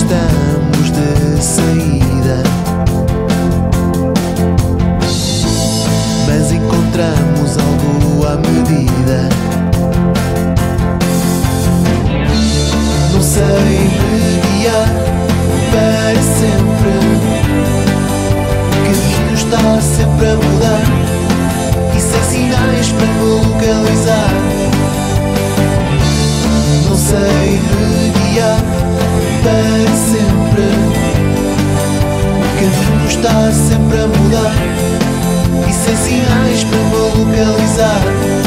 estamos de saída. Mas encontramos algo à medida. Não sei mediar para sempre. O caminho está sempre a Sinais para me localizar.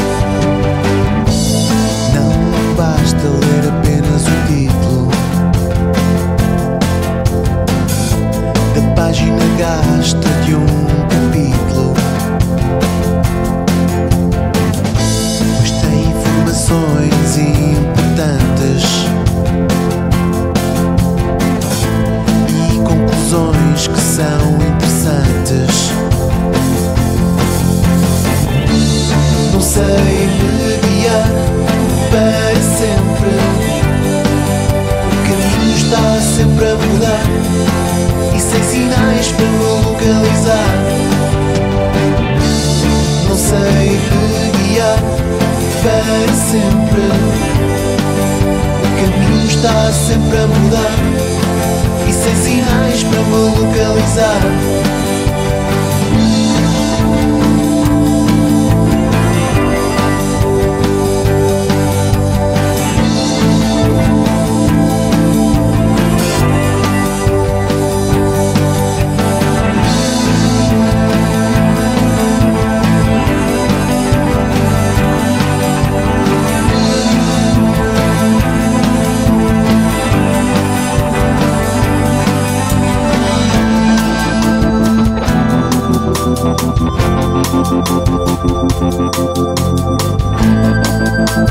sempre, o caminho está sempre a mudar e sem é sinais para me localizar.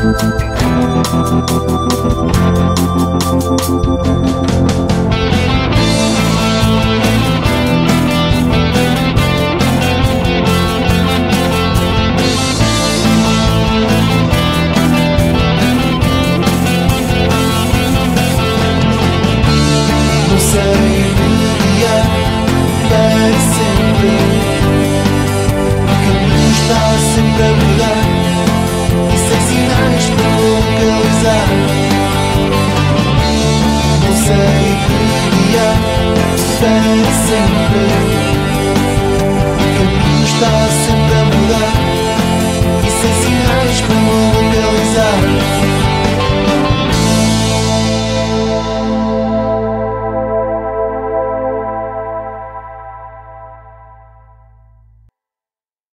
Thank you. Say, yeah, say